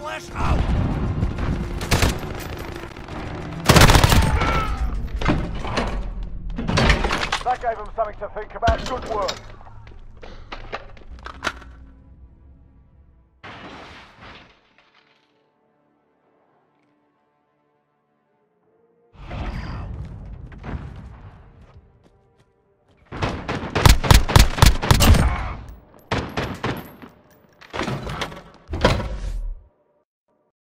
Flash out! That gave him something to think about. Good work.